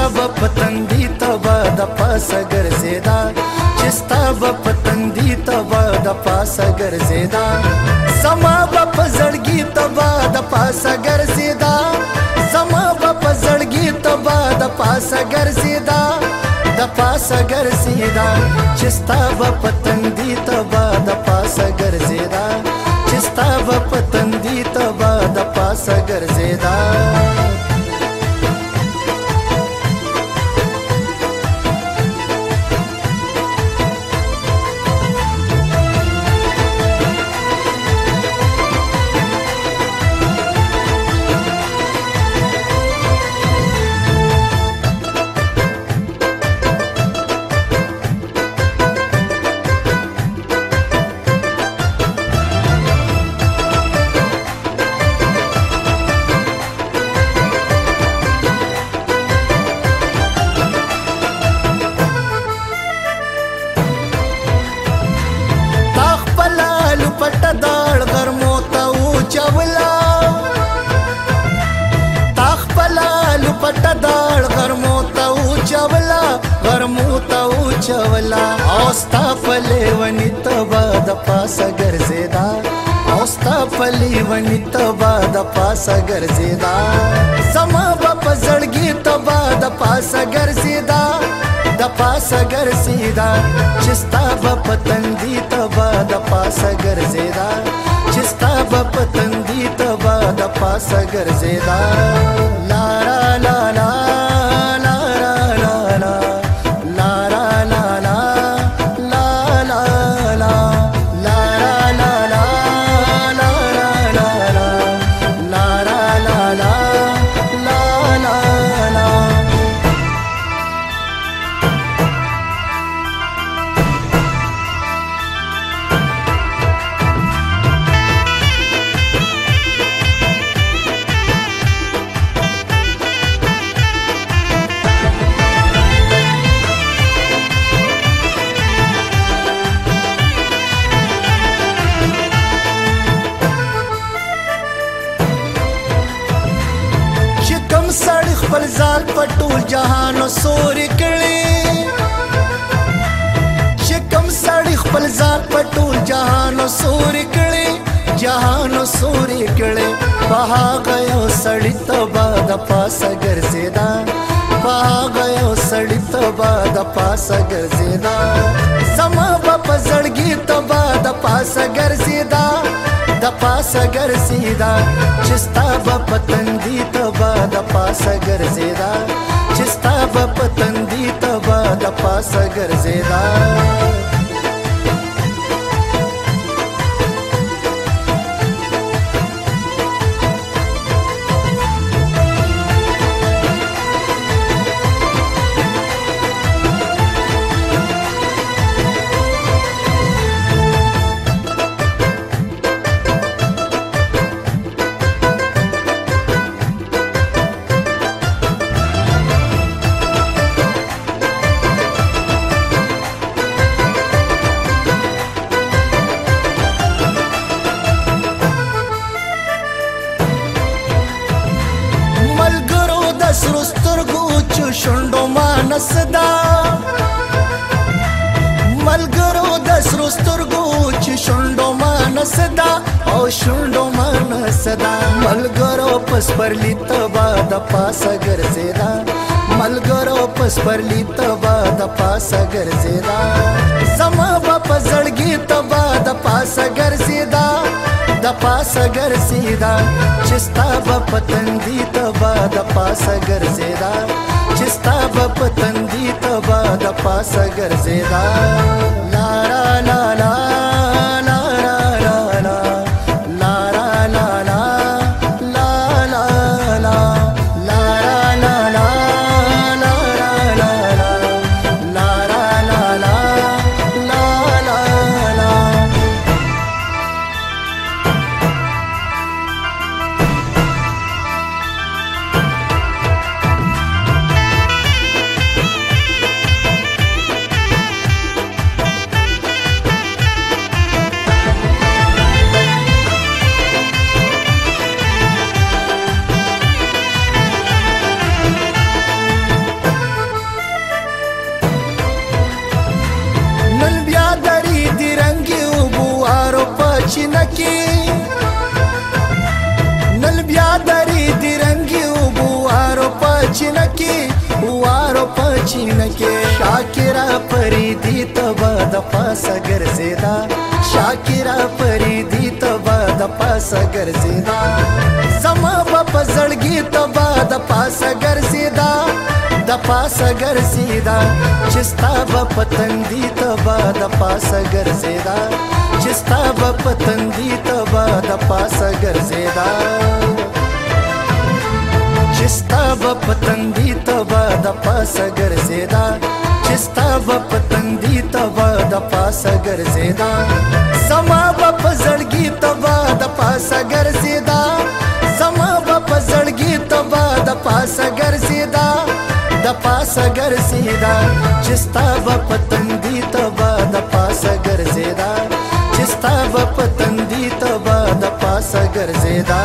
ستا پتندی تبا د پاسه ګرځیدا چې ستا پتندی تبا د پاسه ګرځیدا سما په زړګي تبا د پاسه ګرځیدا سما په زړګي تبا د پاسه ګرځیدا د پاسه ګرځیدا چې ستا پتندی تبا د پاسه ګرځیدا چې ستا پتندی تبا د پاسه ګرځیدا غټه داړ غرمو ته اوچولا غرمو ته اوچولا او ستا په لیونی تبا د پاسه ګرځیدا او ستا په لیونی تبا د پاسه ګرځیدا سما په زړګي تبا د پاسه ګرځیدا د پاسه ګرځیدا چې ستا په تندي تبا د پاسه ګرځیدا چې ستا په تندي تبا د پاسه ګرځیدا خپل ځان په ټول جهان سور کړي چې کم سړی خپل ځان په ټول جهان سور کړي جهان سور کړي په غيو سړی تبا د پاسه ګرځیدا په غيو سړی تبا د پاسه ګرځیدا سما په زړګي تبا د پاسه ګرځیدا پاسه ګرځیدا چې ستا په تندې تبا د پاسه ګرځیدا چې ستا په تندې تبا د پاسه ګرځیدا سرو سترګو چې شونډو مانس دا ملګرو د سرو سترګو چې شونډو مانس دا او شونډو مانس دا ملګرو پس پرلی تبا د پاسه ګرځي دا ملګرو پس پرلی تبا د پاسه ګرځي دا زما په زړګي تبا د پاسه ګرځي دا د پاسه ګرځي دا چې ستا په پتندې تبا د پاسه ګرځیدا چې ستا په تندې تبا د پاسه ګرځیدا لار جنه کې شاکرا فریدی تبا د پاسه ګرځیدا شاکرا فریدی تبا د پاسه ګرځیدا زما په زړګي تبا د پاسه ګرځیدا د پاسه ګرځیدا چستا په پتندی تبا د پاسه ګرځیدا چستا په پتندی تبا د پاسه ګرځیدا چستا په پتندی د پاسه ګرځیدا چې ستا په تندې توا د پاسه ګرځیدا سما په زړګي توا د پاسه ګرځیدا سما په زړګي توا د پاسه ګرځیدا د پاسه ګرځیدا چې ستا په تندې توا د پاسه ګرځیدا چې ستا په تندې توا د پاسه ګرځیدا